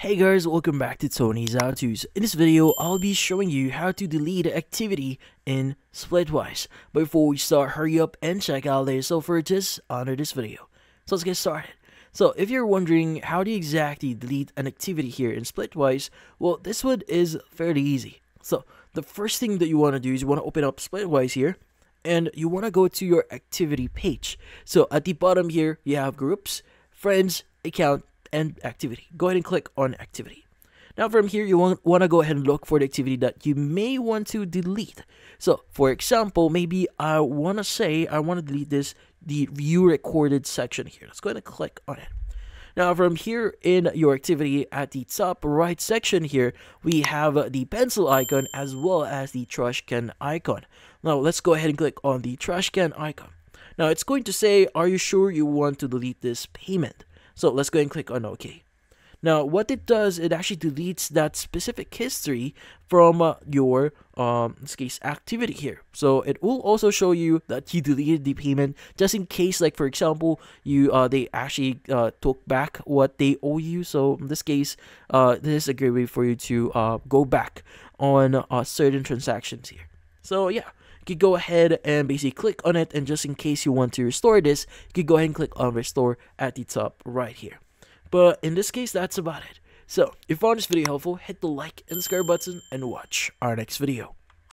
Hey guys, welcome back to Tony's HowTos. In this video, I'll be showing you how to delete an activity in Splitwise. But before we start, hurry up and check out the self-purchase under this video. So let's get started. So if you're wondering how do you exactly delete an activity here in Splitwise, well this one is fairly easy. So the first thing that you want to do is you want to open up Splitwise here and you want to go to your activity page. So at the bottom here, you have groups, friends, account, and activity. Go ahead and click on activity. Now from here, you want, want to go ahead and look for the activity that you may want to delete. So for example, maybe I want to say I want to delete this, the view recorded section here. Let's go ahead and click on it. Now from here in your activity at the top right section here, we have the pencil icon as well as the trash can icon. Now let's go ahead and click on the trash can icon. Now it's going to say, are you sure you want to delete this payment? So let's go and click on OK. Now, what it does, it actually deletes that specific history from uh, your, um, case, activity here. So it will also show you that you deleted the payment just in case, like for example, you uh, they actually uh, took back what they owe you. So in this case, uh, this is a great way for you to uh, go back on uh, certain transactions here. So yeah, you could go ahead and basically click on it and just in case you want to restore this, you could go ahead and click on restore at the top right here. But in this case, that's about it. So, if you found this video helpful, hit the like and subscribe button and watch our next video.